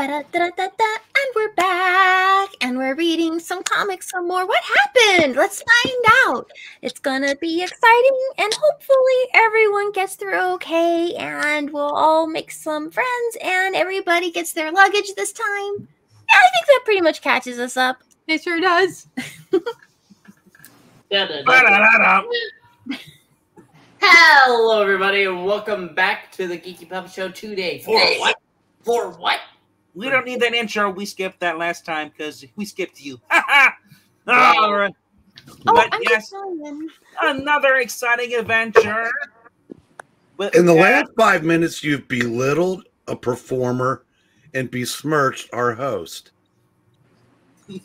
Ba-da-da-da-da, and we're back, and we're reading some comics some more. What happened? Let's find out. It's gonna be exciting, and hopefully everyone gets through okay, and we'll all make some friends, and everybody gets their luggage this time. I think that pretty much catches us up. It sure does. Hello, everybody, and welcome back to the Geeky Puppet Show today. For what? For what? We don't need that intro. We skipped that last time because we skipped you. All right. Oh, But I'm yes, another exciting adventure. But In the yeah, last five minutes, you've belittled a performer and besmirched our host.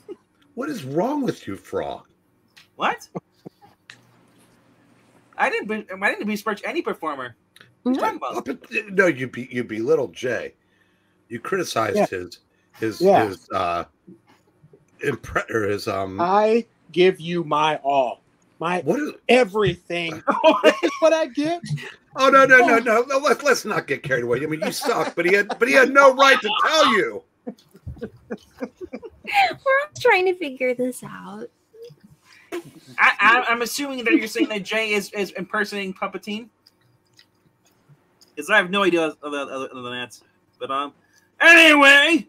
what is wrong with you, Frog? what? I didn't. Be, I didn't besmirch any performer. What you talking? No, you be you belittled Jay. You criticized Yeah. his his Yeah. his uh impre- or his um I give you my all, my what is everything. Is what I get. oh no no no no no let's let's not get carried away. I mean you suck, but he had but he had no right to tell you. We're all trying to figure this out. I, I, I'm assuming that you're saying that Jay is, is impersonating Puppetine. Because I have no idea other, other, other than that. But um, anyway,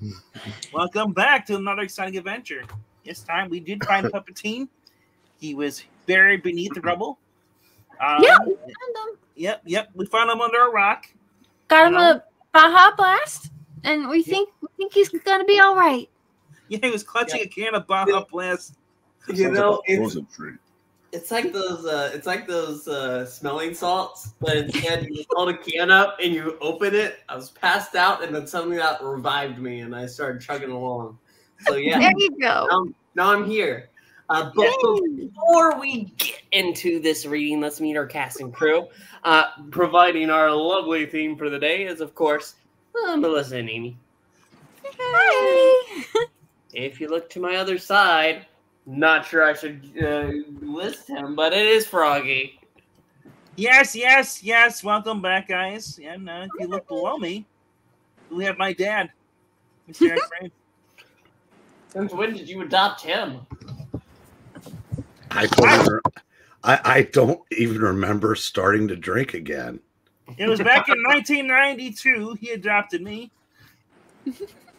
welcome back to another exciting adventure. This time we did find Puppetine. He was buried beneath the rubble. Um, Yeah, we found him. Yep, yep. We found him under a rock. Got him Hello? a Baja Blast, and we think we think he's gonna be all right. Yeah, he was clutching a can of Baja Blast. You know, like a it's, frozen treat. It's like those uh, it's like those uh, smelling salts, but instead you hold a can up and you open it. I was passed out, and then suddenly that revived me, and I started chugging along. So yeah, There you go. now, now I'm here. Uh, but before we get into this reading, let's meet our cast and crew. Uh, providing our lovely theme for the day is, of course, uh, Melissa and Amy. Hi. If you look to my other side, not sure I should uh, list him, but it is Froggy. Yes, yes, yes. Welcome back, guys. And uh, if you look below me, we have my dad, Mr. Efrain. Since when did you adopt him? I don't I, I don't even remember starting to drink again. It was back in 1992. He adopted me.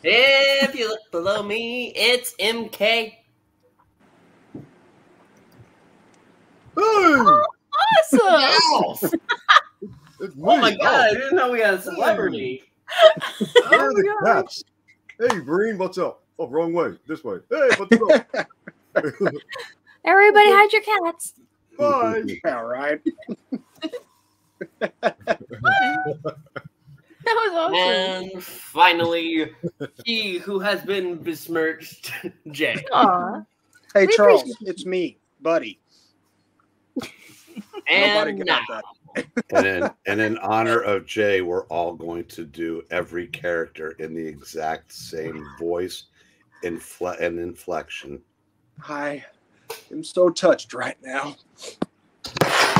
If you look below me, it's MK. Hey, Awesome. it's. Oh my god, I oh. didn't know we had a celebrity. Where oh are the cats? Hey, Breen, what's up? Oh, wrong way. This way. Hey, what's up? Everybody hide your cats. Bye. All right. That was awesome. And finally, he who has been besmirched, Jay. Aw. Hey, We Charles, appreciate it's me, buddy. Nobody And can now, that. And in, and in honor of Jay, we're all going to do every character in the exact same voice infle- and inflection. I am so touched right now.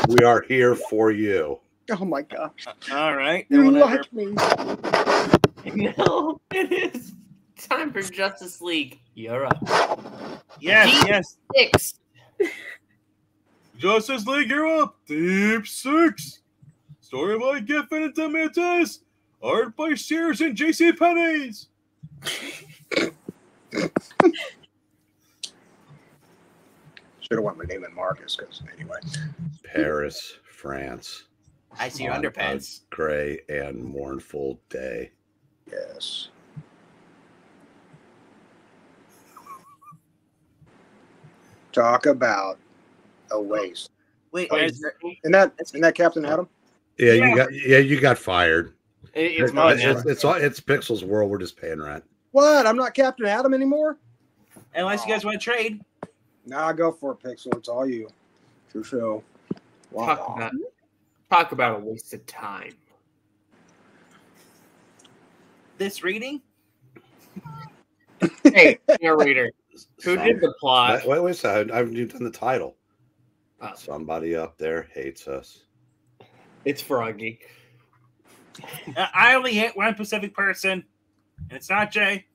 We are here for you. Oh my gosh. All right. You then whatever. like me. no, it is time for Justice League. You're up. Yes, yes. Six. Justice League, you're up. Deep Six. Story by Giffen and DeMatteis. Art by Sears and JC Penney's. Should have went my name in Marcos, because anyway. Paris, France. I see your on a underpants. Gray and mournful day. Yes. Talk about a waste. Wait, Wait, is there- Isn't that, isn't that Captain Atom? Yeah, Yeah. you got yeah, you got fired. It- It's, it's mine it's, it's, it's, all- it's Pixel's world. We're just paying rent. What? I'm not Captain Atom anymore? unless you guys want to trade. Nah, go for it, Pixel. It's all you. True show. Talk about, talk about a waste of time. This reading? Hey, narrator, who Some- did the plot? wait, wait, wait a second. I've you done the title. Oh. Somebody up there hates us. It's Froggy. Uh, I only hate one Pacific person. And it's not Jay.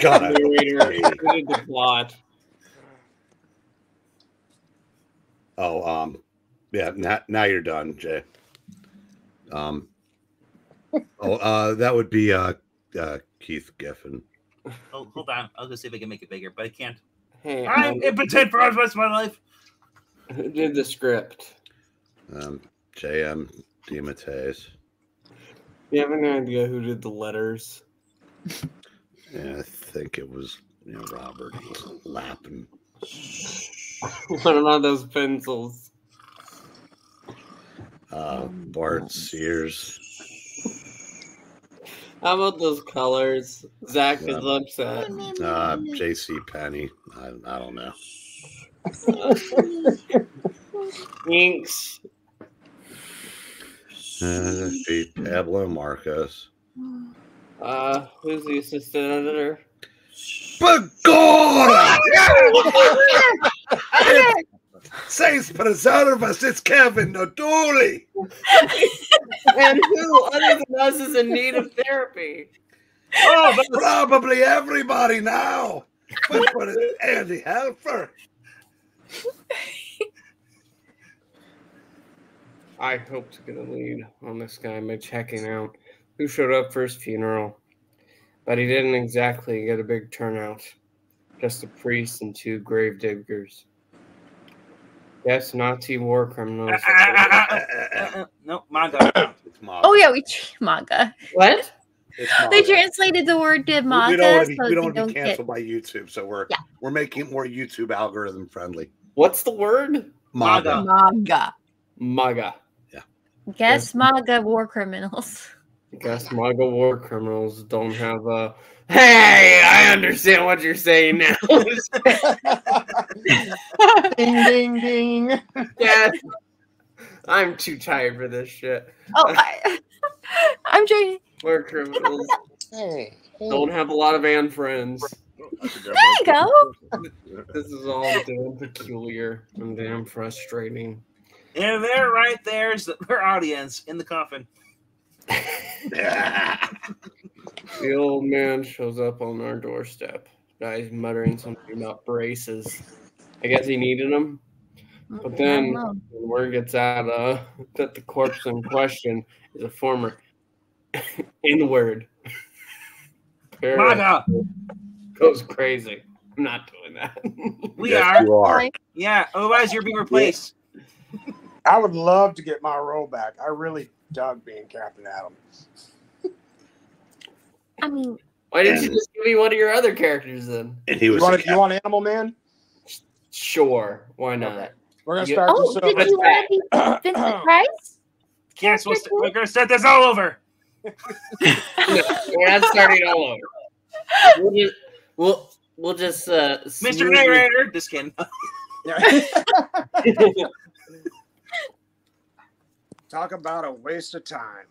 God, I Narrator, who the plot? Oh, um, yeah. Now, now you're done, Jay. Um, oh, uh, that would be uh, uh, Keith Giffen. Oh, hold on. I was gonna see if I can make it bigger, but I can't. Hey, I'm um, impotent for the rest of my life. who did the script? Um, J.M. DeMatteis. You have any idea who did the letters? Yeah, I think it was you know Robert Lappan. what about those pencils? Uh, Bart Sears. How about those colors? Zach Yeah. is upset. Uh, J.C. Penny. I, I don't know. Inks. Uh, Pablo Marcos. Uh, who's the assistant editor? Begorra! Seis preservas, it's Kevin Noduli. and who other than us is in need of therapy? Oh, but Probably everybody now. But, but Andy Helfer. I hope to get a lead on this guy by checking out who showed up for his funeral. But he didn't exactly get a big turnout. Just a priest and two grave diggers. Yes, Nazi war criminals. Uh, no, manga. It's Mog. Oh yeah, we manga. what? They translated the word to We- manga, we don't want to be, so we don't want to don't be get. canceled by YouTube, so we're Yeah. we're making it more YouTube algorithm friendly. What's the word? Manga. Manga. MAGA. Yeah. Guess manga war criminals. Guess manga war criminals don't have a. Hey, I understand what you're saying now. ding, ding, ding. yes. I'm too tired for this shit. Oh, I, I'm Jay. War criminals Hey, hey. don't have a lot of Anne friends. There you go. This is all damn peculiar and damn frustrating. And there, right there's her audience in the coffin. The old man shows up on our doorstep. Guy's muttering something about braces. I guess he needed them. But then when word gets out uh, that the corpse in question is a former N word. Goes crazy. I'm not doing that. We Yes, are. you are. Yeah. Otherwise, you're being replaced. I would love to get my role back. I really dug being Captain Atom. I mean, Why didn't you just give me one of your other characters then? And he You was want, you want Animal Man? Sure, why not? Okay. We're gonna You- start oh, this did you want to be Vincent Price? Can't supposed to, we're gonna start this all over. No, we're not starting all over. We'll just, we'll, we'll just uh, Mr. Narrator, this can. Talk about a waste of time.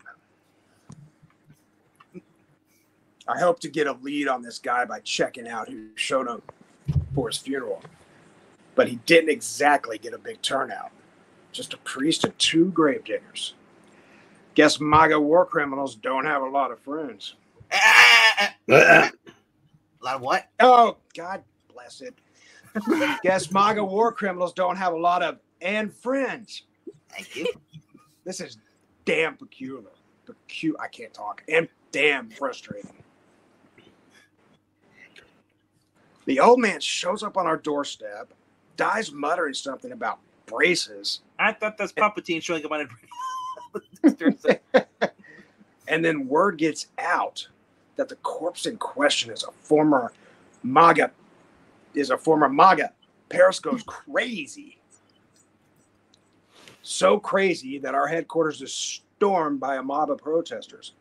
I hope to get a lead on this guy by checking out who showed up for his funeral. But he didn't exactly get a big turnout. Just a priest and two gravediggers. Guess MAGA war criminals don't have a lot of friends. a lot of what? Oh, God bless it. Guess MAGA war criminals don't have a lot of and friends. Thank you. This is damn peculiar. Pecu- I can't talk. And damn frustrating. The old man shows up on our doorstep, dies muttering something about braces, I thought that's Palpatine showing up on it. and then word gets out that the corpse in question is a former MAGA is a former MAGA. Paris goes crazy. So crazy that our headquarters is stormed by a mob of protesters,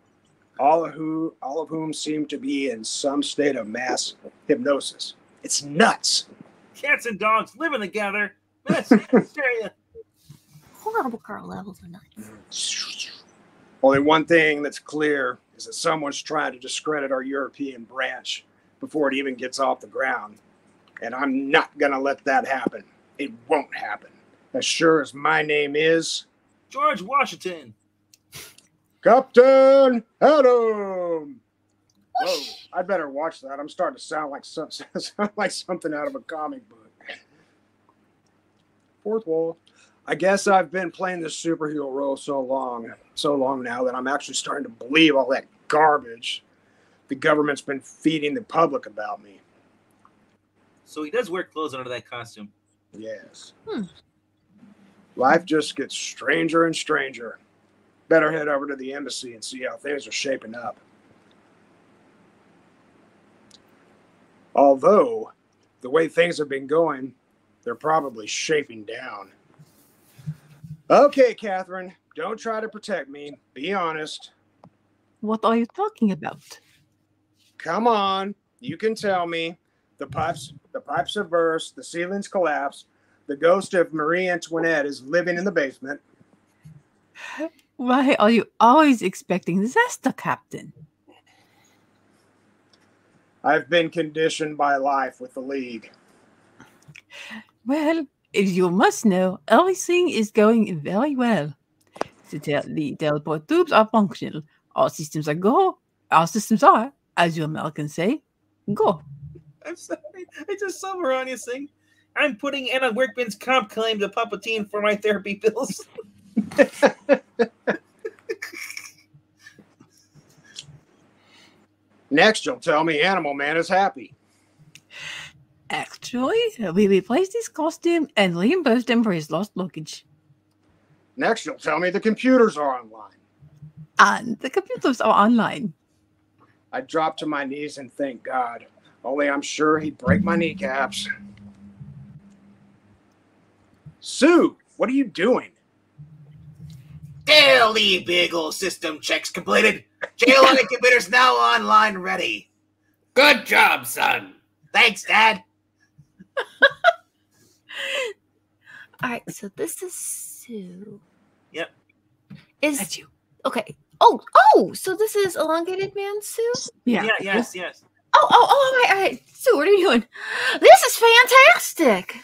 all of who all of whom seem to be in some state of mass hypnosis. It's nuts. Cats and dogs living together. That's hysteria. Horrible girl levels are nuts. Only one thing that's clear is that someone's trying to discredit our European branch before it even gets off the ground. And I'm not going to let that happen. It won't happen. As sure as my name is, George Washington. Captain Atom. Whoa, I better watch that. I'm starting to sound like some, sound like something out of a comic book. Fourth wall. I guess I've been playing this superhero role so long, so long now that I'm actually starting to believe all that garbage the government's been feeding the public about me. So he does wear clothes under that costume. Yes. Hmm. Life just gets stranger and stranger. Better head over to the embassy and see how things are shaping up. Although, the way things have been going, they're probably shaping down. Okay, Catherine, don't try to protect me. Be honest. What are you talking about? Come on, you can tell me. The pipes, the pipes have burst. The ceilings collapsed. The ghost of Marie Antoinette is living in the basement. Why are you always expecting disaster, Captain? I've been conditioned by life with the League. Well, as you must know, everything is going very well. The, tel- the teleport tubes are functional. All systems are go. All systems are, as you Americans say, go. I'm sorry. I just saw Veronia's thing. I'm putting Anna Workman's comp claim to Palpatine for my therapy bills. Next, you'll tell me Animal Man is happy. Actually, we replaced his costume and reimbursed him for his lost luggage. Next, you'll tell me the computers are online. And the computers are online. I drop to my knees and thank God. Only I'm sure he'd break my kneecaps. Sue, what are you doing? Daily Beagle system checks completed. Jail on computers now online ready. Good job, son. Thanks, Dad. All right, so this is Sue. Yep. Is That's you. okay. Oh, oh, so this is elongated man Sue? Yeah. yeah yes, yes. Oh, oh, oh, all right, all right. Sue, what are you doing? This is fantastic.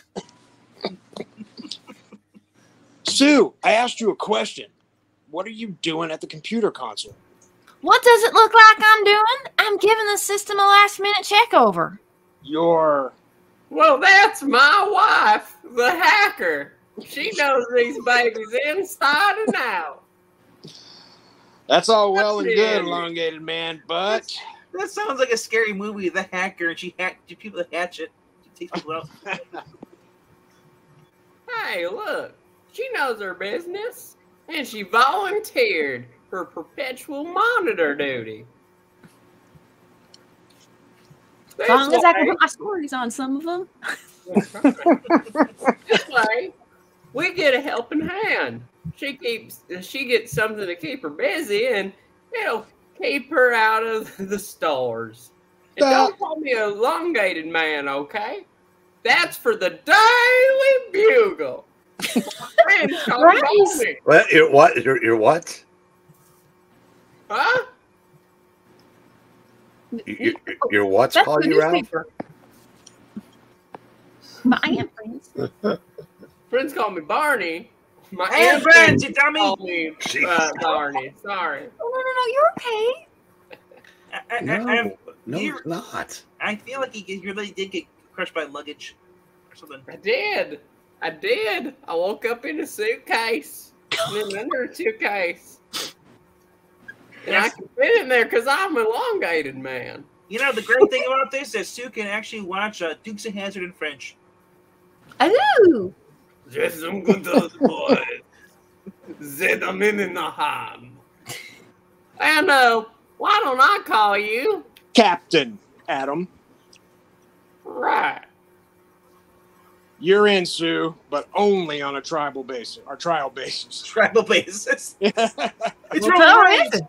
Sue, I asked you a question. What are you doing at the computer console? What does it look like I'm doing? I'm giving the system a last minute check over. You're Well, that's my wife, the hacker. She knows these babies inside and out. that's all well and That's good, it. elongated man, but That sounds like a scary movie. The hacker and she hacked the people that hatch it. She takes people out. Hey, look, she knows her business, and she volunteered for perpetual monitor duty. As long as I can This put my stories on some of them. way- this way, we get a helping hand. She keeps, she gets something to keep her busy, and it'll keep her out of the stores. And don't call me a elongated man, okay? That's for the Daily Bugle. Friends call me Right. Bonnie. What? You're what? You're, you're what? Huh? You, you, your what's That's calling you out? newspaper. But I friends. Friends call me Barney. My Hey, aunt friends, you dummy! call me uh, Barney. Sorry. Oh, no, no, no, you're okay. I, I, I, No, I, no, you- it's not. I feel like he he really did get crushed by luggage or something. I did. I did. I woke up in a suitcase. And then under a suitcase. And I can fit in there because I'm an elongated man. You know, the great thing about this is Sue can actually watch uh, Dukes of Hazzard in French. Ooh. Just some good boys. Zed I'm in the ham. And uh, why don't I call you? Captain Atom. Right. You're in, Sue, but only on a tribal basis or trial basis. Tribal basis. It's Well, Roman terrific.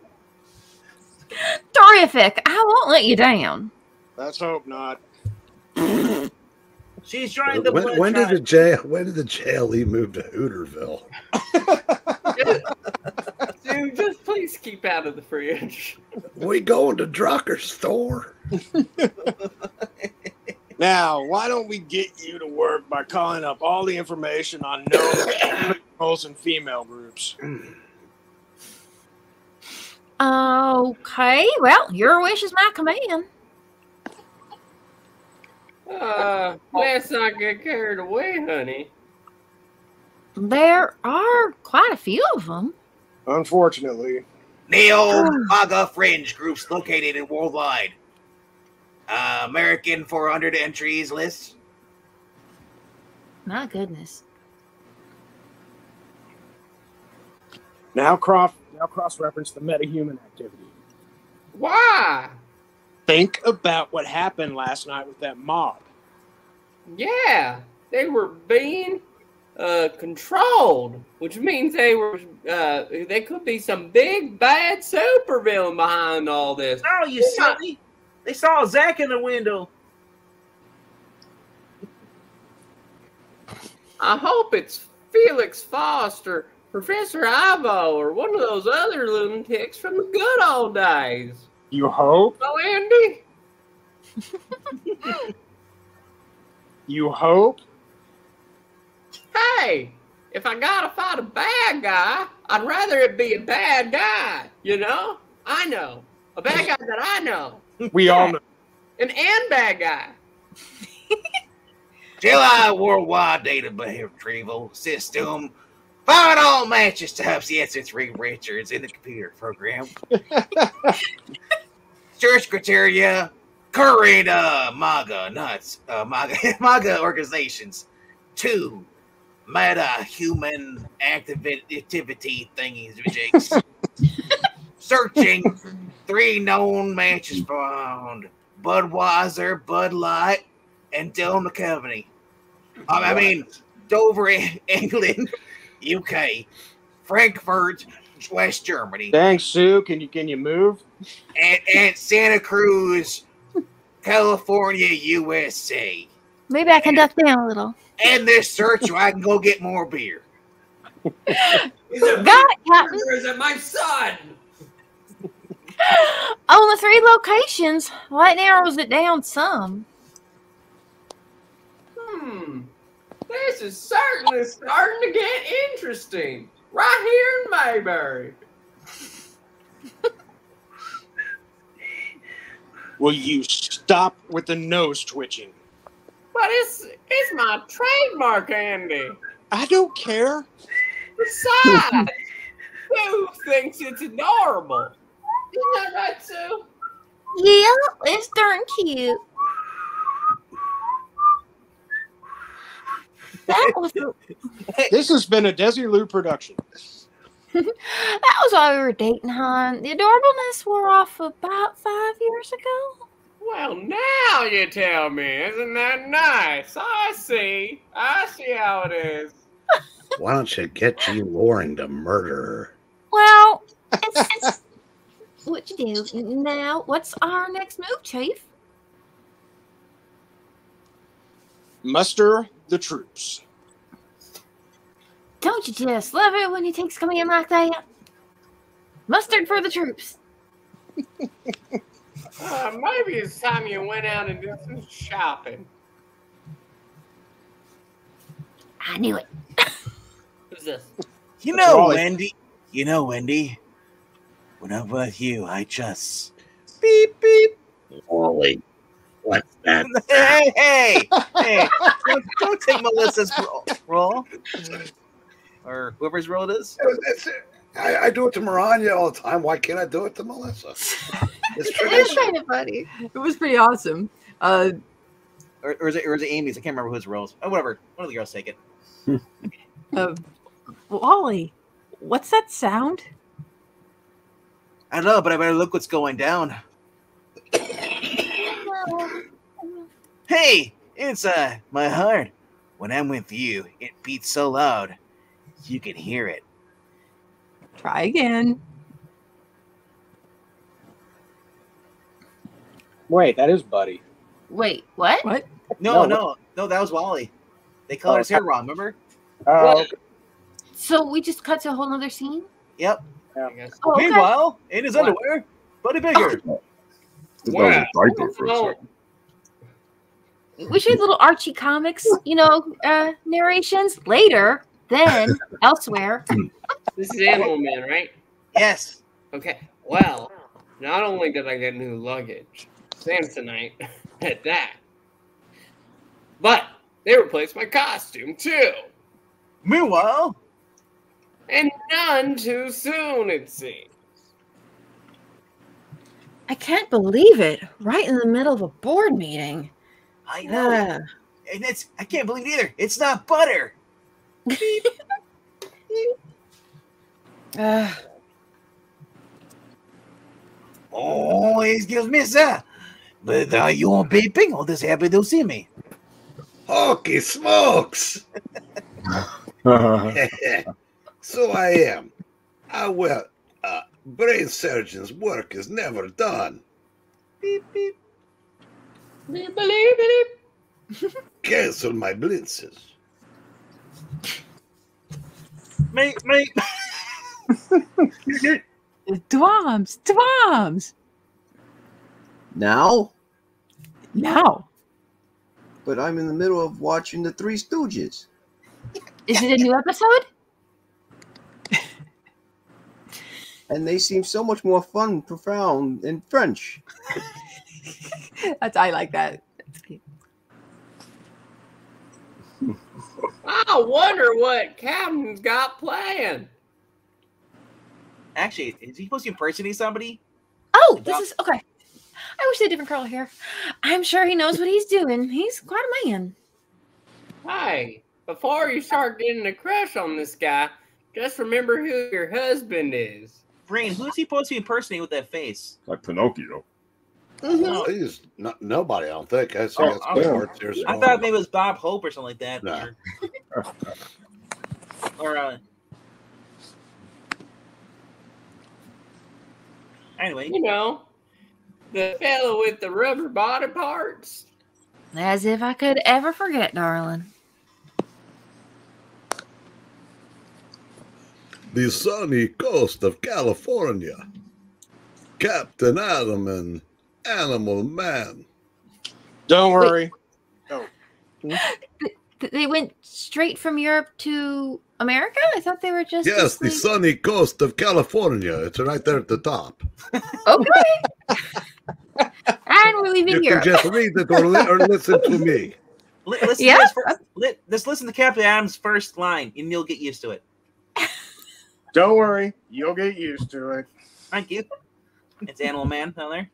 Terrific. I won't let you down. Let's hope not. She's trying to When, when did the jail? When did the JLE move to Hooterville? Dude, just please keep out of the fridge. We going to Drucker's store? Now, why don't we get you to work by calling up all the information on known males and female groups? Okay, well, your wish is my command. Uh, let's not get carried away, honey. There are quite a few of them. Unfortunately, Neo MAGA fringe groups located in worldwide. Uh, American 400 entries list. My goodness. now cross now cross reference the metahuman activity. Why? Think about what happened last night with that mob. Yeah, they were being uh, controlled, which means they were. Uh, they could be some big bad supervillain behind all this. Oh, you silly! They saw Zach in the window. I hope it's Felix Faust, Professor Ivo, or one of those other lunatics from the good old days. You hope? Oh, Andy. You hope? Hey, if I gotta fight a bad guy, I'd rather it be a bad guy. You know, I know a bad guy that I know, We all know. an and bad guy. July Worldwide Data Retrieval System. Find all matches types the answer three Richards in the computer program. Search criteria. Current uh, MAGA nuts. Uh, MAGA, MAGA organizations. Two. Meta human activity thingies. jigs. Searching. Three known matches found. Budweiser, Bud Light, and Dylan McKevney. Um, I mean, Dover, England, UK, Frankfurt, West Germany, Thanks, Sue. Can you can you move? and, and Santa Cruz, California, USA. Maybe I can duck down a little. And this search so I can go get more beer. Is it Got it, or is it my son? On the three locations, well, that narrows it down some. Hmm. This is certainly starting to get interesting. Right here in Mayberry. Will you stop with the nose twitching? But it's it's my trademark, Andy. I don't care. Besides, who thinks it's adorable? Isn't that right, Sue? Yeah, it's darn cute. That was This has been a Desilu production. that was why we were dating, hon. The adorableness wore off about five years ago. Well, now you tell me. Isn't that nice? I see. I see how it is. Why don't you get Gene Loring to murder her? Well, it's, it's what you do now. What's our next move, Chief? Muster the troops. Don't you just love it when he takes command like that? Mustard for the troops. Uh, maybe it's time you went out and did some shopping. I knew it. Who's this? You know, Wendy. You know, Wendy. When I'm with you, I just beep beep. Wally, what's that? Hey, hey, hey! Don't, don't take Melissa's role, role, or whoever's role it is. It's- I, I do it to Maranya all the time. Why can't I do it to Melissa? It's It is kind of funny. It was pretty awesome. Uh, Or, or is it or is it Amy's? I can't remember whose roles. Oh, whatever. One of the girls take it. uh, Wally, what's that sound? I don't know, but I better look what's going down. Hey, it's uh my heart. When I'm with you, it beats so loud, you can hear it. Try again. Wait, that is Buddy. Wait, what? What? No, No, no, no, that was Wally. They colored Oh, his hair wrong. Remember? Oh, okay. So we just cut to a whole other scene? Yep. I guess. Oh, okay. Meanwhile, in his What? underwear, Buddy Bigger. Wow. for a We should little Archie comics, you know, uh, narrations later, then elsewhere. This is Animal Man, right? Yes. Okay. Well, not only did I get new luggage, Samsonite at that, but they replaced my costume too. Meanwhile, And none too soon, it seems. I can't believe it. Right in the middle of a board meeting. I know. Ah. And it's I can't believe it either. It's not butter. Ah. Oh, excuse me, sir. But are you on beeping or just happy to see me? Hockey smokes! so I am. Ah, well, uh, brain surgeon's work is never done. Beep beep. Beep, beep, beep. Cancel my blitzes. mate, mate. Dwams, Dwams. Now? Now. But I'm in the middle of watching The Three Stooges. Is it a new episode? And they seem so much more fun, profound, in French. That's I like that. That's cute. I wonder what Captain's got planned. Actually, is he supposed to impersonate somebody? Oh, this is okay. I wish they had a different curl here. I'm sure he knows what he's doing. He's quite a man. Hey, before you start getting a crush on this guy, just remember who your husband is. Brain, who's he supposed to impersonate with that face? Like Pinocchio. No, he's not, nobody, I don't think. I Oh, that's I'm- I thought maybe it was Bob Hope or something like that. Nah. Or, or uh. Anyway, You know, the fellow with the rubber body parts. As if I could ever forget, darling. The sunny coast of California. Captain Atom and Animal Man. Don't worry. Th- They went straight from Europe to America? I thought they were just. Yes, the sunny coast of California. It's right there at the top. Okay. and we're leaving You can just read it or, li- or listen to me. li- listen Yeah. to this fir- li- just listen to Captain Atom's first line, and you'll get used to it. Don't worry. You'll get used to it. Thank you. It's Animal Man down there.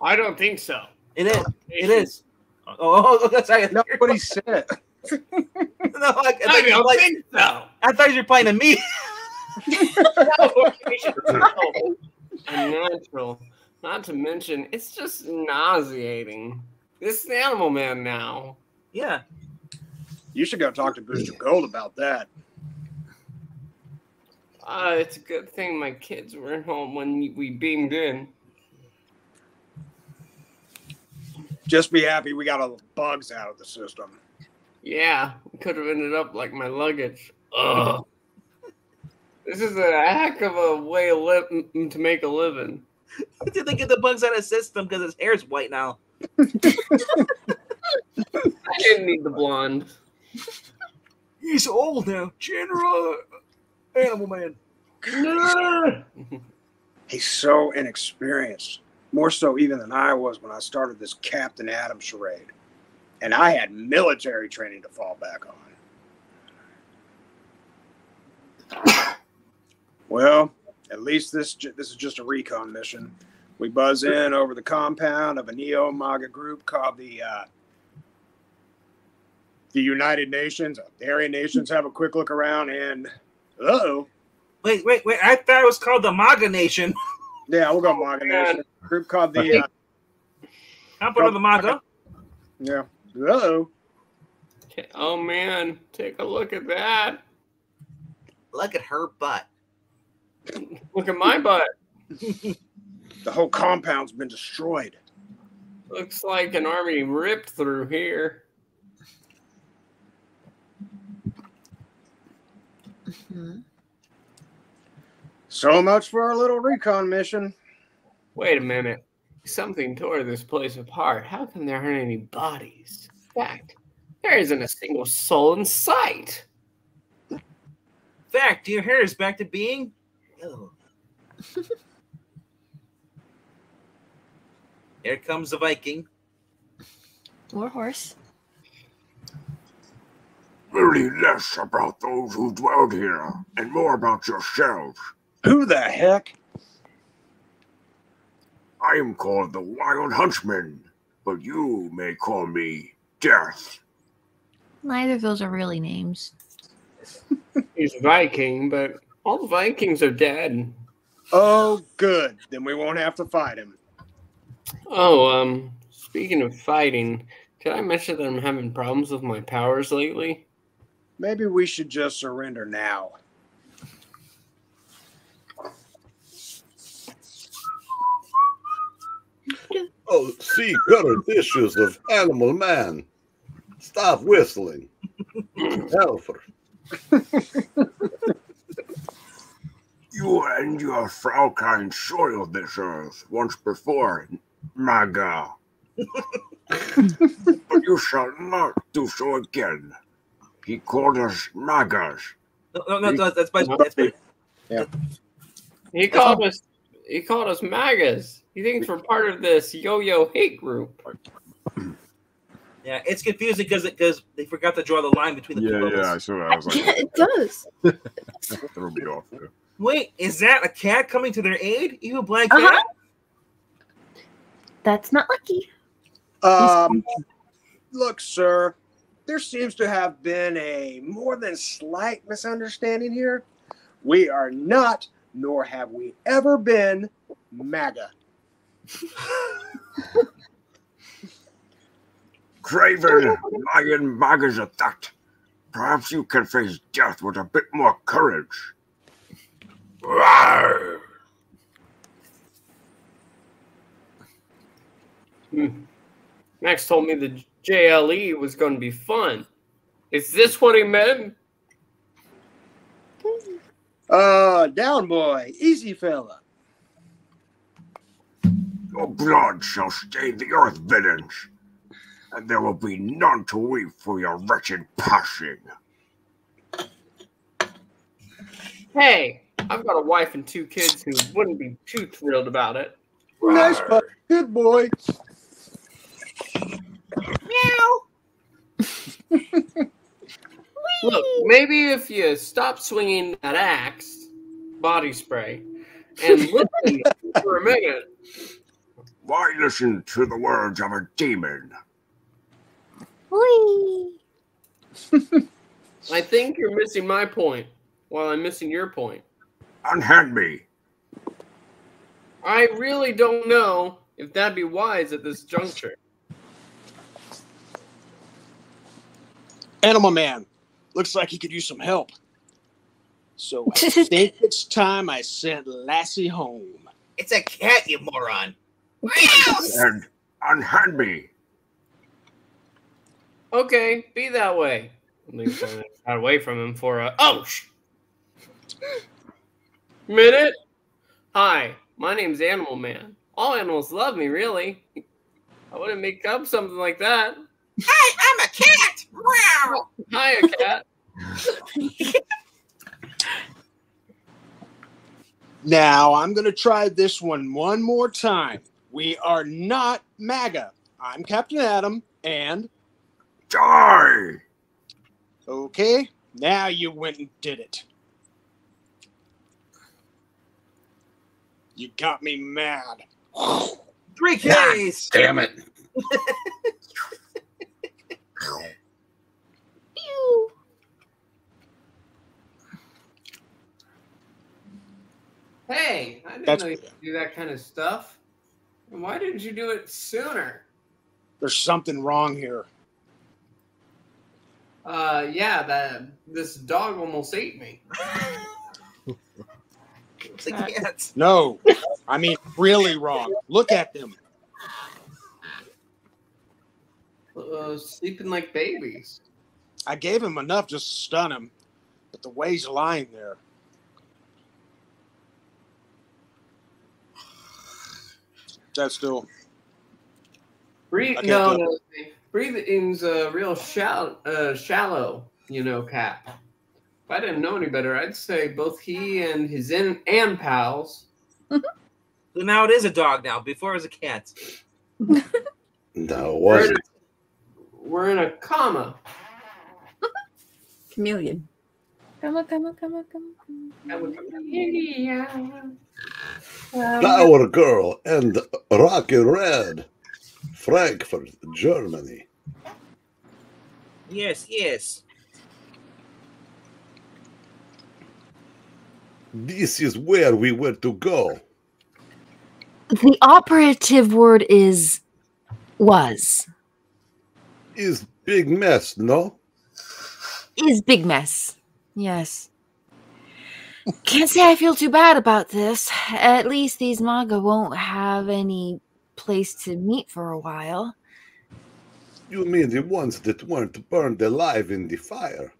I don't think so. It is. It is. Oh, oh, oh sorry. Not what he said. no, I, I, I thought you were don't playing, think so. I thought you were playing to me. Unnatural. Not to mention, it's just nauseating. This is Animal Man now. yeah. You should go talk to Booster Gold about that. Uh, it's a good thing my kids weren't home when we beamed in. Just be happy we got all the bugs out of the system. Yeah, could have ended up like my luggage. Ugh. This is a heck of a way to, li- to make a living. Did they get the bugs out of the system because his hair's white now? I didn't need the blonde. He's old now. General Animal Man. He's so inexperienced, more so even than I was when I started this Captain Atom charade. And I had military training to fall back on. Well, at least this this is just a recon mission. We buzz in over the compound of a neo MAGA group called the uh, the United Nations. The Aryan Nations have a quick look around, and oh, Wait, wait, wait. I thought it was called the MAGA Nation. yeah, we'll go MAGA Nation. Group called the uh, I'm part of the MAGA. yeah. Oh, Oh man, take a look at that. Look at her butt. Look at my butt. the whole compound's been destroyed. Looks like an army ripped through here. Mhm. So much for our little recon mission. Wait a minute. Something tore this place apart. How come there aren't any bodies? In fact, there isn't a single soul in sight. Fact, your hair is back to being. Oh, Here comes the Viking. Or horse. Really less about those who dwelled here and more about yourselves. Who the heck? I am called the Wild Huntsman, but you may call me Death. Neither of those are really names. He's Viking, but all the Vikings are dead. Oh, good. Then we won't have to fight him. Oh, um, speaking of fighting, did I mention that I'm having problems with my powers lately? Maybe we should just surrender now. Oh, see gutter dishes of animal man. Stop whistling. Helfer. You and your Fraukind soiled this earth once before, Maga. but you shall not do so again. He called us Magas. No, no, no, that's, that's, by- that's by- He called us. He called us magas. He thinks we're part of this yo-yo hate group. yeah, it's confusing because because they forgot to draw the line between the two Yeah, bubbles. yeah, I saw that. I was like, Yeah, it does. throw me off there. Wait, is that a cat coming to their aid? You a black Uh-huh. cat? That's not lucky. Um, look, sir, there seems to have been a more than slight misunderstanding here. We are not, nor have we ever been, MAGA. Craven, lion Magas at that. Perhaps you can face death with a bit more courage. Rawr! Hmm. Max told me the JLE was going to be fun. Is this what he meant? Uh, down boy, easy fella. Your blood shall stain the earth, villains, and there will be none to weep for your wretched passing. Hey, I've got a wife and two kids who wouldn't be too thrilled about it. Nice, pup. good boy. Look, maybe if you stop swinging that axe, body spray, and listen for a minute. Why listen to the words of a demon? Whee! I think you're missing my point while I'm missing your point. Unhand me. I really don't know if that'd be wise at this juncture. Animal Man, looks like he could use some help. So I think it's time I sent Lassie home. It's a cat, you moron. And unhand me. Okay, be that way. At least I got away from him for a oh sh- minute. Hi, my name's Animal Man. All animals love me, really. I wouldn't make up something like that. Hi, I'm a cat. Wow. Hi, a cat. Now I'm going to try this one one more time. We are not MAGA. I'm Captain Atom, and Die! okay, now you went and did it. You got me mad. Three Ks. Damn it. Pew. Hey, I didn't That's- know you could do that kind of stuff. And why didn't you do it sooner? There's something wrong here. Uh, yeah, that this dog almost ate me. It's a cat. No, I mean really wrong. Look at them. Uh, sleeping like babies. I gave him enough just to stun him, but the way he's lying there. That's still Breathe, I can't no, do no, breathing's a real shallow, uh, shallow, you know, Cap. If I didn't know any better, I'd say both he and his in and pals So now it is a dog now. Before it was a cat. No, it wasn't. A, we're in a comma. Chameleon. Come on, come on, come on, come on. Power Girl and Rocket Red, Frankfurt, Germany. Yes, yes. This is where we were to go. The operative word is was. Is big mess, no? Is big mess. Yes. Can't say I feel too bad about this. At least these manga won't have any place to meet for a while. You mean the ones that weren't burned alive in the fire?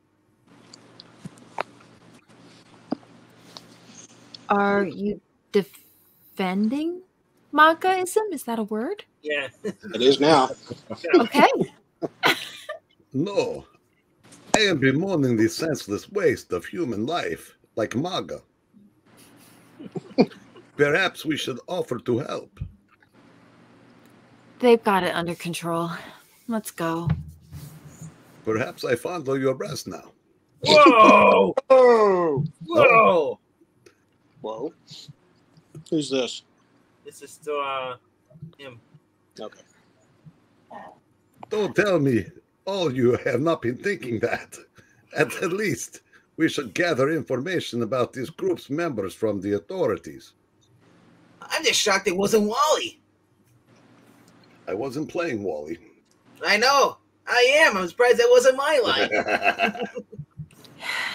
Are you defending Magaism? Is that a word? Yeah. It is now. Okay. No. I am bemoaning the senseless waste of human life, like MAGA. Perhaps we should offer to help. They've got it under control. Let's go. Perhaps I fondle your breast now. Whoa! Oh, Whoa! whoa. Who's this? This is still uh him. Okay. Don't tell me all you have not been thinking that. At the least, we should gather information about this group's members from the authorities. I'm just shocked it wasn't Wally. I wasn't playing Wally. I know. I am. I'm surprised that wasn't my line.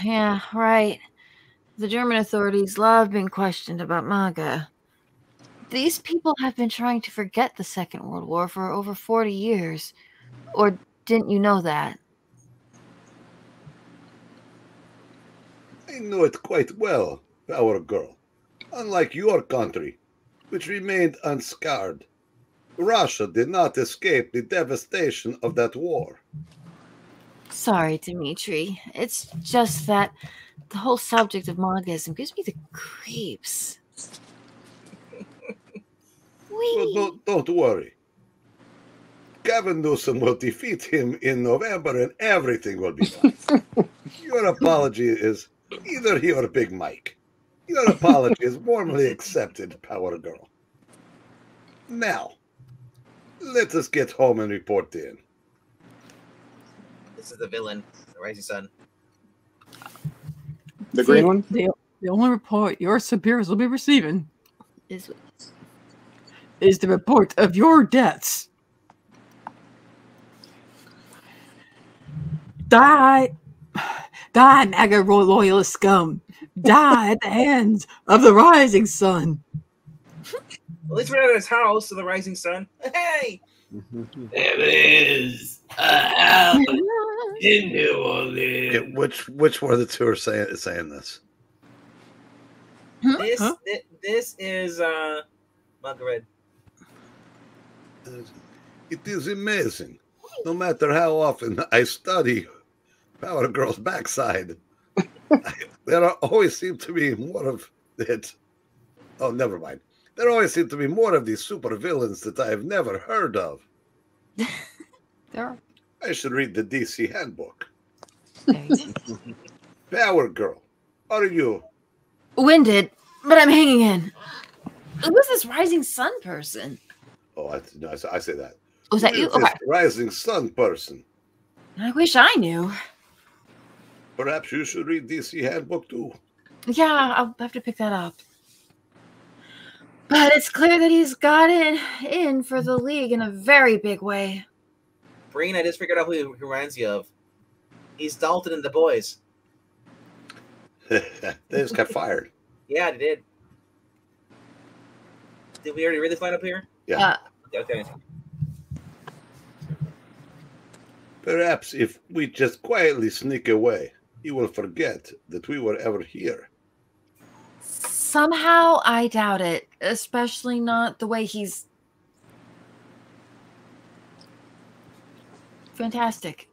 Yeah, right. The German authorities love being questioned about MAGA. These people have been trying to forget the Second World War for over 40 years. Or didn't you know that? I know it quite well, our Girl. Unlike your country, which remained unscarred, Russia did not escape the devastation of that war. Sorry, Dimitri. It's just that the whole subject of Magism gives me the creeps. Well, don't, don't worry. Gavin Newsom will defeat him in November and everything will be fine. your apology is either he or Big Mike. Your apology is warmly accepted, Power Girl. Now, let us get home and report in. this is the villain, the Rising Sun. The green one? The, the only report your superiors will be receiving Is is the report of your deaths. Die, die, MAGA loyalist scum. Die at the hands of the rising sun. At least we're at his house, so the Rising Sun. Hey! It is uh, in New Orleans. Okay, which which one of the two are saying saying this? This Huh? thi- this is uh Margaret. It is amazing. No matter how often I study Power Girl's backside, there are always seem to be more of it. Oh, never mind. There always seem to be more of these super villains that I have never heard of. there are I should read the DC handbook. there you go. Power Girl, are you? winded, but I'm hanging in. Who's this rising sun person? Oh, I, no, I, say- I say that. Oh, Was that Who you? is this Okay. rising sun person. I wish I knew. Perhaps you should read DC handbook too. Yeah, I'll have to pick that up. But it's clear that he's gotten in in for the league in a very big way. Breen, I just figured out who he reminds you of. He's Dalton and the boys. they just got fired. Yeah, they did. Did we already read this line up here? Yeah. Uh, Okay. Perhaps if we just quietly sneak away, you will forget that we were ever here. somehow I doubt it, especially not the way he's fantastic.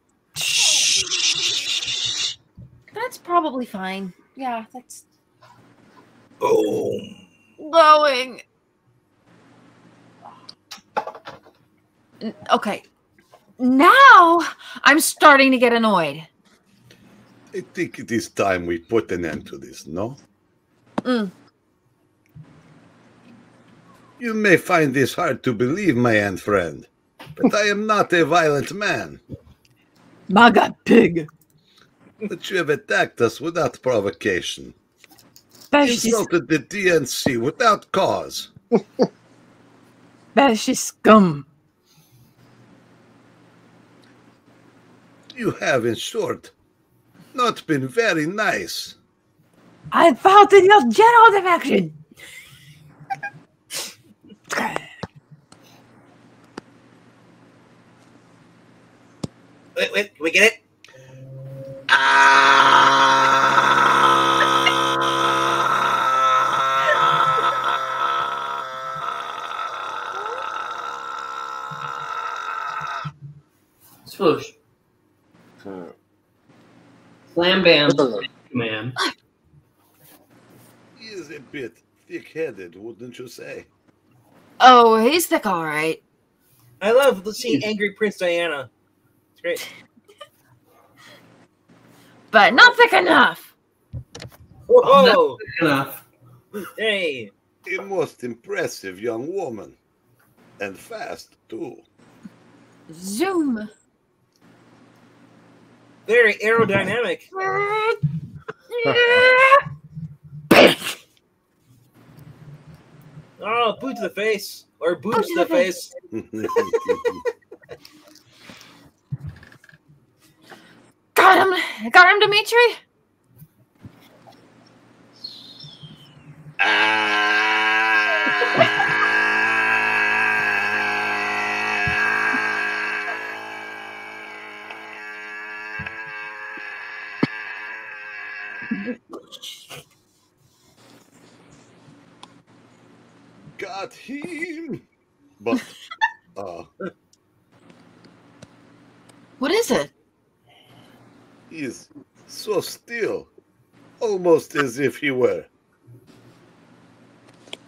That's probably fine. Yeah, that's Boom. going. Okay. Now I'm starting to get annoyed. I think it is time we put an end to this, no? Mm. You may find this hard to believe, my aunt friend, but I am not a violent man. Maga pig. But you have attacked us without provocation. Fascist, Insulted the DNC without cause. fascist scum. You have, in short, not been very nice. I fought in your general direction. Wait, wait, can we get it? Ah! Swoosh. Slam bam, man. He is a bit thick-headed, wouldn't you say? Oh, he's thick, all right. I love seeing angry Prince Diana. It's great. But not thick enough. Whoa! Enough. Hey, A most impressive young woman. And fast, too. Zoom. Very aerodynamic. Oh, boot to the face. Or boot Boot to the face. Got him. Got him, Dimitri. Ah. Got him! But, uh, What is it? he's so still. Almost as if he were.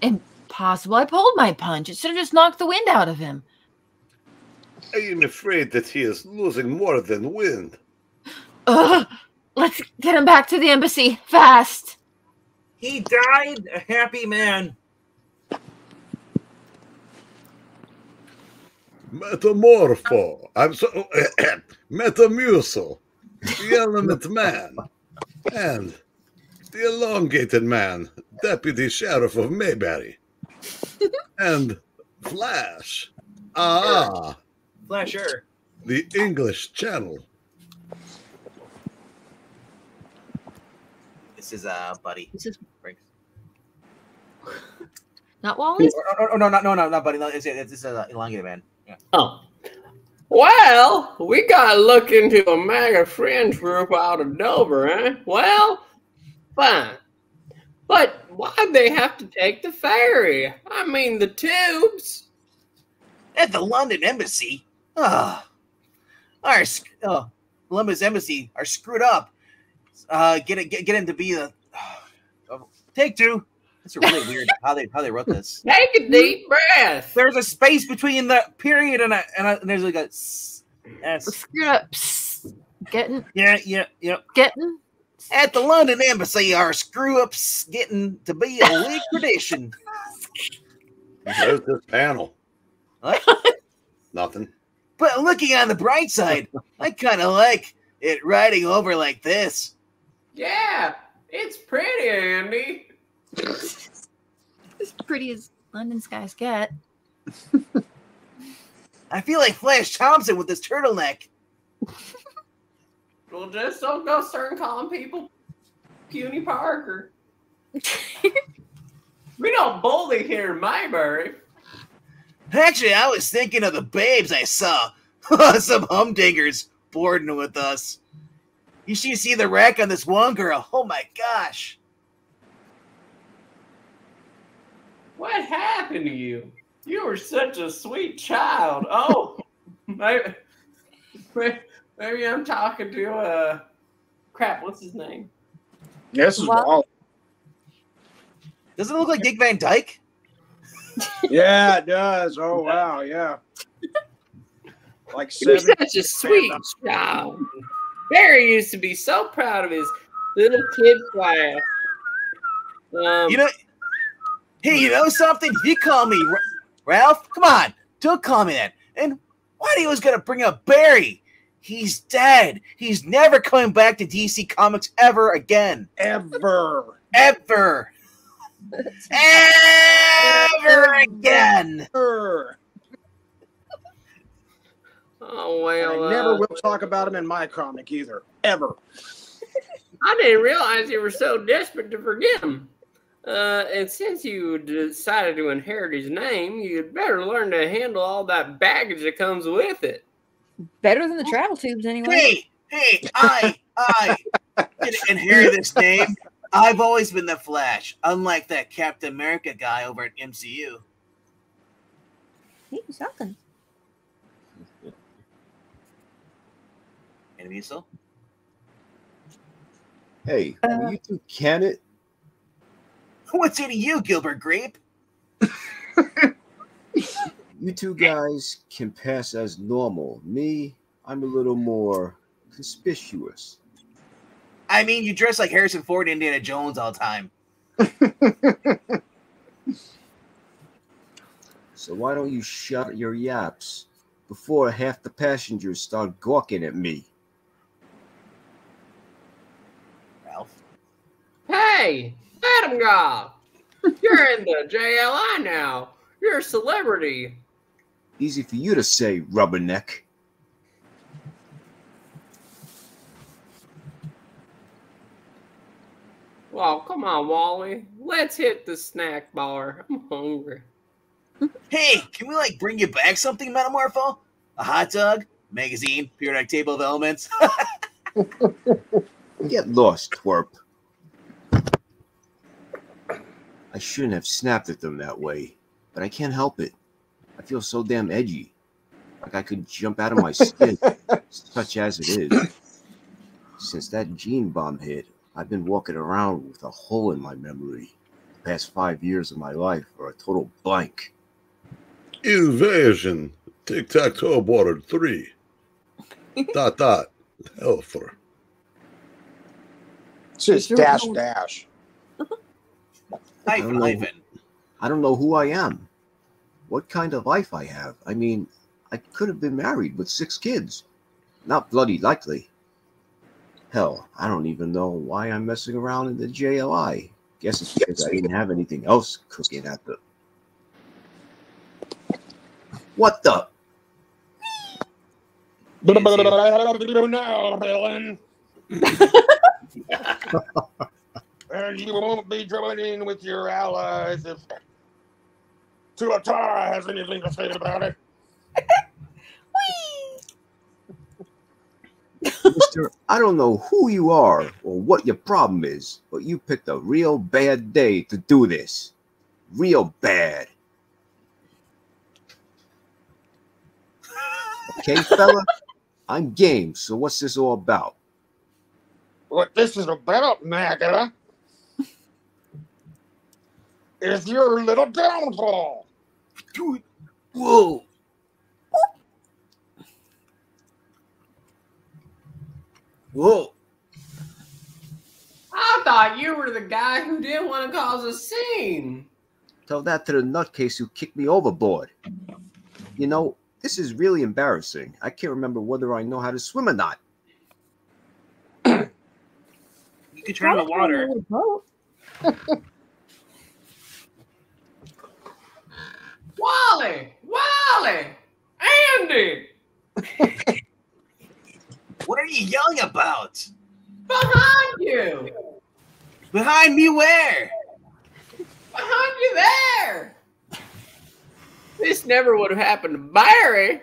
Impossible. I pulled my punch. It should have just knocked the wind out of him. I am afraid that he is losing more than wind. Ugh. Let's get him back to the embassy fast. He died a happy man. Metamorpho. I'm so Metamucil. The element man. And the elongated man, deputy sheriff of Mayberry. and Flash. Ah, Flasher. the English channel. This is uh, buddy. This is Briggs. not Wally. Or, or, or, no, no, no, not buddy. No, it's it's, it's uh, elongated man. Yeah. Oh. Well, we gotta look into a MAGA fringe group out of Dover, eh? Well, fine. But why'd they have to take the ferry? I mean, the tubes. At the London embassy. Ah, our sc- oh, Columbus embassy are screwed up. Uh, get it, get, get him to be the oh, take two. That's really weird how they how they wrote this. Take a deep breath. There's a space between the period and a, and, a, and there's like a s. S. Screw up. Getting, Yeah, yeah, yeah. getting. At the London embassy are screw ups getting to be a league tradition. There's this panel. What? Nothing. But looking on the bright side, I kind of like it riding over like this. Yeah, it's pretty, Andy. As pretty as London skies get. I feel like Flash Thompson with his turtleneck. Well, just don't go starting calling people Puny Parker. we don't bully here in Mayberry. Actually, I was thinking of the babes I saw. Some humdingers boarding with us. You should see the wreck on this one girl. Oh my gosh. What happened to you? You were such a sweet child. Oh, maybe, maybe I'm talking to uh, crap. What's his name? This is Well- Wally. Doesn't it look like Dick Van Dyke? Yeah, it does. Oh wow, yeah. Like You're such a sweet child. Barry used to be so proud of his little kid class. Um, You know, hey, you know something? If you call me Ra- Ralph, come on, don't call me that. And why do you always got to bring up Barry? He's dead. He's never coming back to DC Comics ever again. Ever. Ever. Ever again. Ever. Well. I never uh, will talk about him in my comic either. Ever. I didn't realize you were so desperate to forget him. Uh, and since you decided to inherit his name, you'd better learn to handle all that baggage that comes with it. Better than the travel tubes, anyway. Hey, hey, I, I didn't inherit this name. I've always been the Flash, unlike that Captain America guy over at MCU. Hey, something. Enemy so? Hey, Uh, will you two can it? What's in you, Gilbert Grape? You two guys can pass as normal. Me, I'm a little more conspicuous. I mean, you dress like Harrison Ford and Indiana Jones all the time. So why don't you shut your yaps before half the passengers start gawking at me? Ralph. Hey, Adam God, you're in the JLI now. You're a celebrity. Easy for you to say, rubberneck. Well, come on, Wally. Let's hit the snack bar. I'm hungry. Hey, can we like bring you back something, Metamorpho? A hot dog, magazine, periodic table of elements. Get lost, twerp. I shouldn't have snapped at them that way, but I can't help it. I feel so damn edgy. Like I could jump out of my skin, such as it is. Since that gene bomb hit, I've been walking around with a hole in my memory. The past five years of my life are a total blank. Invasion. Tic tac toe border three. dot dot. Helfer. It's just dash dash. Hi, don't know. Ivan. I don't know who I am, what kind of life I have. I mean, I could have been married with six kids. Not bloody likely. Hell, I don't even know why I'm messing around in the JLI. Guess it's because I didn't have anything else cooking at the. What the? now, villain. And you won't be joining with your allies if Tuatara has anything to say about it. Mister, I don't know who you are or what your problem is, but you picked a real bad day to do this. Real bad. Okay, fella? I'm game, so what's this all about? What this is about, Magda, is your little downfall. Dude, Whoa. Whoa. I thought you were the guy who didn't want to cause a scene. Tell that to the nutcase who kicked me overboard. You know, this is really embarrassing. I can't remember whether I know how to swim or not. You can turn on the water. Wally! Wally! Andy! What are you yelling about? Behind you! Behind me where? Behind you there! This never would have happened to Barry.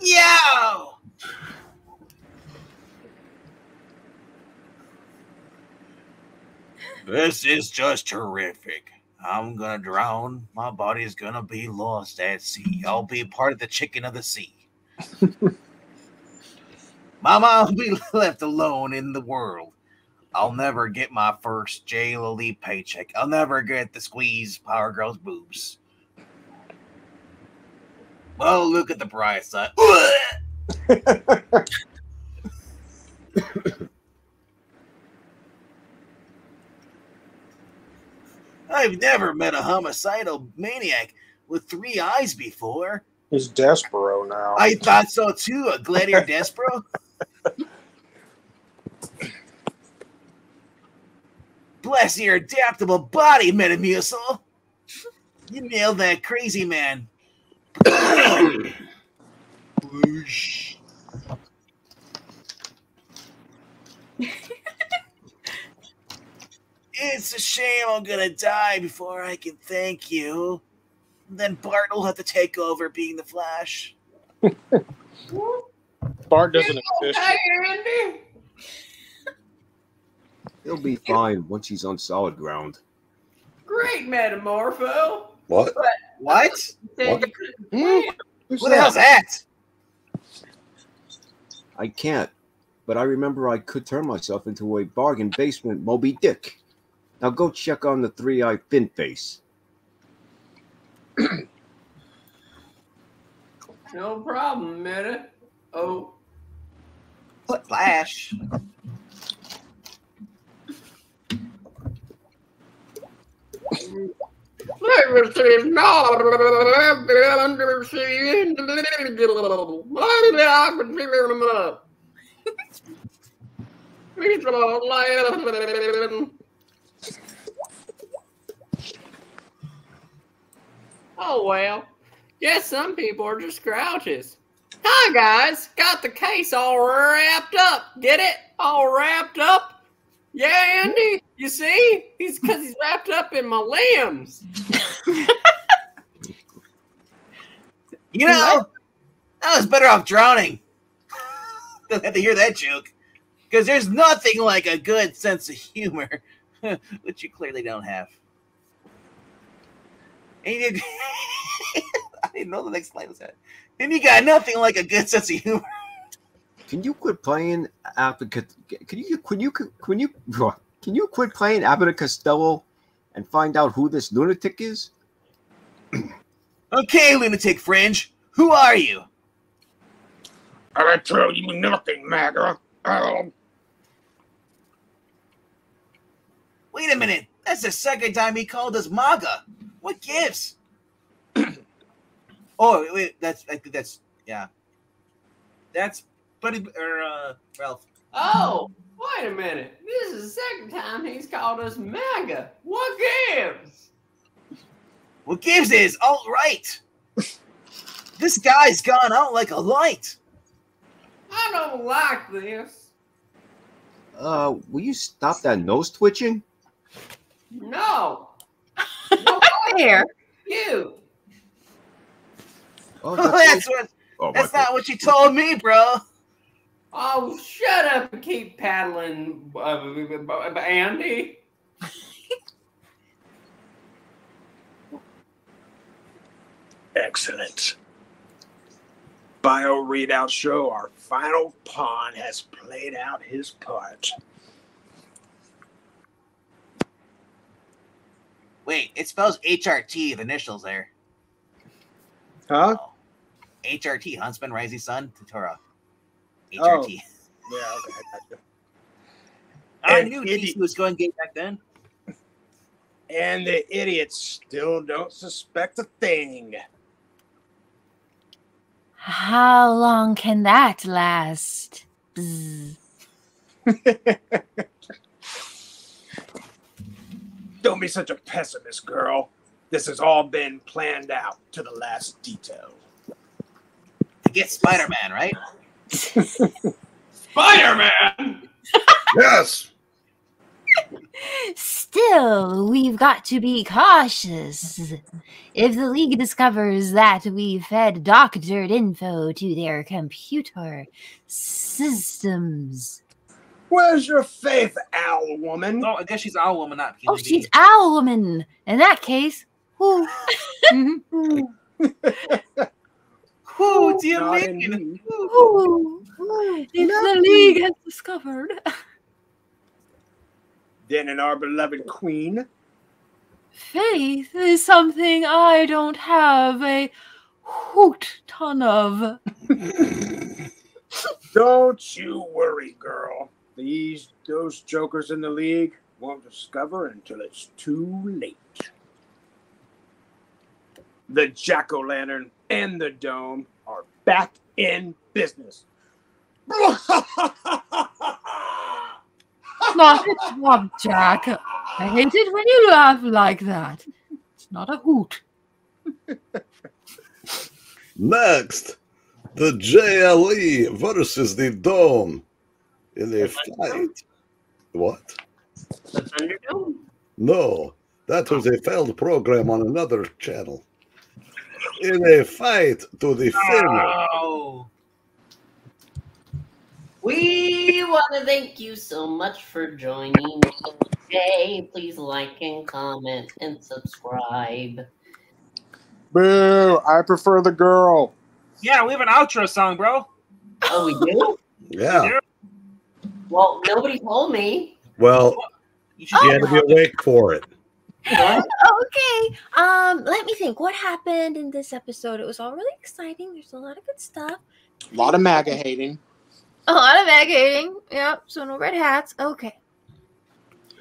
Yo! This is just terrific. I'm gonna drown. My body is gonna be lost at sea. I'll be part of the chicken of the sea. Mama will be left alone in the world. I'll never get my first J Lily paycheck. I'll never get the squeeze Power Girl's boobs. Well, look at the bright side. I've never met a homicidal maniac with three eyes before. He's Despero now. I thought so too, a Gladiator Despero. Bless your adaptable body, Metamucil. You nailed that crazy man. Whoosh. it's a shame I'm gonna die before I can thank you. Then Bart will have to take over being the Flash. Bart doesn't exist. He'll be fine once he's on solid ground. Great metamorpho. What? What? What? you couldn't hmm? play it. Who's What the hell's that? I can't, but I remember I could turn myself into a bargain basement Moby Dick. Now go check on the three-eyed fin face. No problem, Meta. Oh, What Flash? Oh well, guess some people are just grouches. Hi guys, got the case all wrapped up. Get it? All wrapped up? Yeah, Andy. You see? He's because he's wrapped up in my limbs. You know, I was better off drowning. Don't have to hear that joke. Because there's nothing like a good sense of humor, which you clearly don't have. And you, I didn't know the next line was that. And you got nothing like a good sense of humor. Can you quit playing Abbott? Can you can you can you can you quit playing Abbott and Costello and find out who this lunatic is? Okay, lunatic fringe, who are you? I tell you nothing, Magger. Oh, Wait a minute, that's the second time he called us MAGA. What gives? oh wait, wait, that's I think that's yeah. That's Buddy or uh, Ralph. Oh, wait a minute. This is the second time he's called us MAGA. What gives? What gives is all right. this guy's gone out like a light. I don't like this. Uh, will you stop that nose twitching? No. There. You. Oh, that's what. oh, That's not what you told me, bro. Oh, shut up and keep paddling, uh, Andy. excellent. Bio readout show our final pawn has played out his part. Wait, it spells HRT, the initials there. Huh? HRT, Huntsman, Rising Sun, Tuatara. HRT. Oh. Yeah, okay, I got you. I And knew Indy- DC was going gay back then. And the idiots still don't suspect a thing. How long can that last? Bzz. Don't be such a pessimist, girl. This has all been planned out to the last detail. To get Spider Man, right? Spider-Man. Yes. Still, we've got to be cautious. If the League discovers that we fed doctored info to their computer systems. Where's your faith, owl woman? No, I guess she's Owl Woman, not Oh, she's Owl Woman. In that case, who? Mhm. Who do you mean? indeed. Who? If the League has discovered. then in our beloved queen. Faith is something I don't have a hoot ton of. Don't you worry, girl. These those jokers in the league won't discover until it's too late. The jack o' lantern and the dome are back in business. Not a swamp, Jack. I hate it when you laugh like that. It's not a hoot. Next, the JLE versus the Dome in a fight. What? The Thunderdome? No, that was a failed program on another channel. In a fight to the finish. Oh, We want to thank you so much for joining today. Please like and comment and subscribe. Boo! I prefer the girl. yeah, we have an outro song, bro. Oh, we do? Yeah. Well, nobody told me. Well, You should you had to be awake for it. Okay. Um, let me think. What happened in this episode? It was all really exciting. There's a lot of good stuff. A lot of MAGA hating. A lot of MAGA hating. Yep. So no red hats. Okay.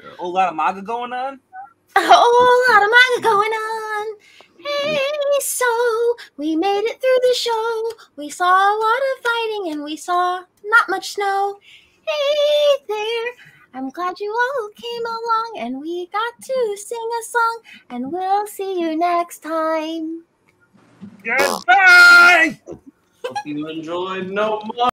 a whole lot of MAGA going on. A whole lot of MAGA going on. Hey, so we made it through the show. We saw a lot of fighting and we saw not much snow. Hey there. I'm glad you all came along and we got to sing a song. And we'll see you next time. Goodbye. Hope you enjoyed no more.